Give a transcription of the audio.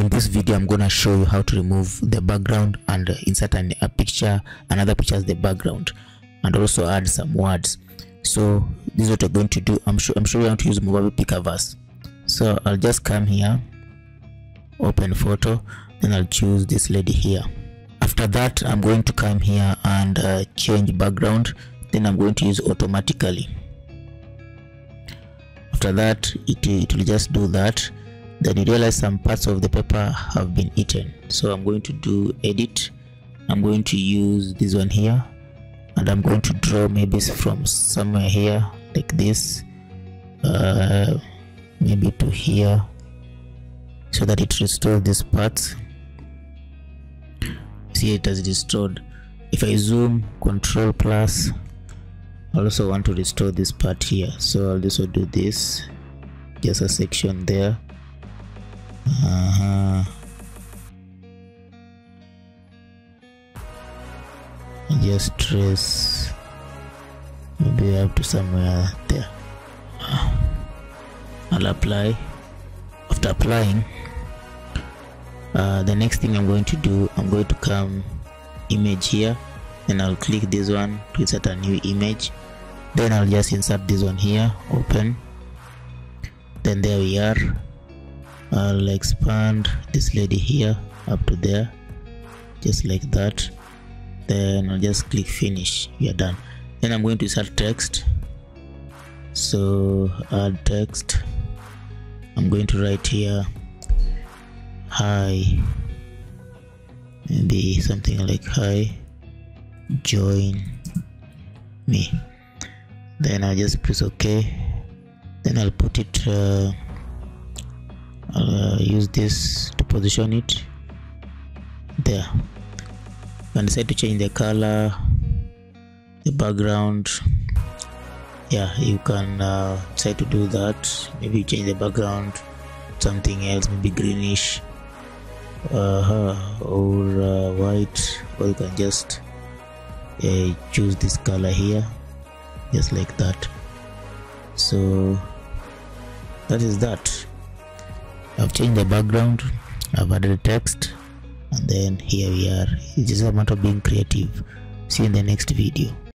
in this video i'm gonna show you how to remove the background and insert an, a picture another picture as the background and also add some words. So this is what we're going to do. I'm sure i'm sure you want to use Movavi Picverse so i'll just come here open photo then i'll choose this lady here. After that i'm going to come here and uh, change background. Then i'm going to use automatically. After that it, it will just do that then you realize some parts of the paper have been eaten. So i'm going to do edit. I'm going to use this one here. And i'm going to draw maybe from somewhere here like this. Uh, maybe to here. So that it restores this part. See it has restored. If i zoom control plus I also want to restore this part here. So i'll also do this. Just a section there uh-huh. just trace maybe up to somewhere there. I'll apply. After applying uh, the next thing I'm going to do I'm going to come image here. And I'll click this one to insert a new image. Then I'll just insert this one here open. Then there we are I'll expand this lady here up to there just like that. Then I'll just click finish. Are done. Then I'm going to insert text. So add text. I'm going to write here hi. Maybe something like hi join me. Then I'll just press ok then I'll put it uh, uh, use this to position it there. And decide to change the color the background yeah you can uh, to do that. Maybe change the background something else maybe greenish uh, or uh, white or you can just uh, choose this color here just like that. So that is that I've changed the background. I've added text. And then here we are. It's just a matter of being creative. See you in the next video